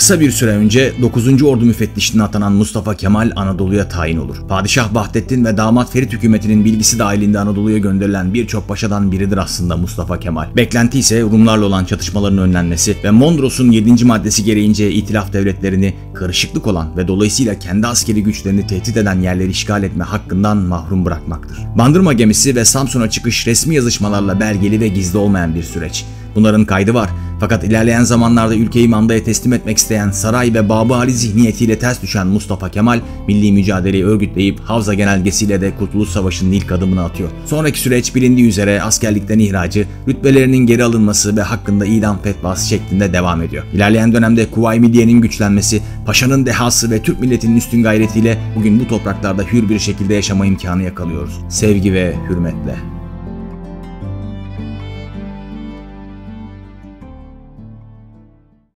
Kısa bir süre önce 9. Ordu müfettişliğine atanan Mustafa Kemal Anadolu'ya tayin olur. Padişah Vahdettin ve damat Ferit hükümetinin bilgisi dahilinde Anadolu'ya gönderilen birçok paşadan biridir aslında Mustafa Kemal. Beklenti ise Rumlarla olan çatışmaların önlenmesi ve Mondros'un 7. maddesi gereğince itilaf devletlerini karışıklık olan ve dolayısıyla kendi askeri güçlerini tehdit eden yerleri işgal etme hakkından mahrum bırakmaktır. Bandırma gemisi ve Samsun'a çıkış resmi yazışmalarla belgeli ve gizli olmayan bir süreç. Bunların kaydı var. Fakat ilerleyen zamanlarda ülkeyi mandaya teslim etmek isteyen saray ve Babı Ali zihniyetiyle ters düşen Mustafa Kemal, milli mücadeleyi örgütleyip Havza genelgesiyle de Kurtuluş Savaşı'nın ilk adımını atıyor. Sonraki süreç bilindiği üzere askerlikten ihracı, rütbelerinin geri alınması ve hakkında idam fetvası şeklinde devam ediyor. İlerleyen dönemde Kuvayi Milliye'nin güçlenmesi, paşanın dehası ve Türk milletinin üstün gayretiyle bugün bu topraklarda hür bir şekilde yaşama imkanı yakalıyoruz. Sevgi ve hürmetle.